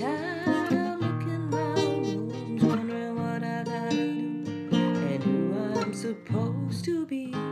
looking round rooms, wondering what I gotta do and who I'm supposed to be.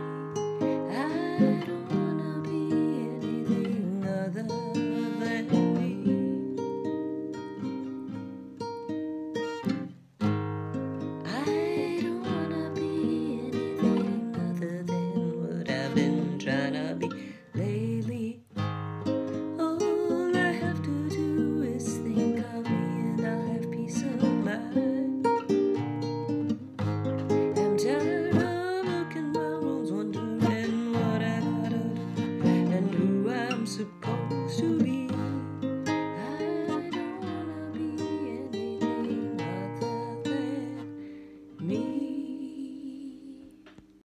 是不是？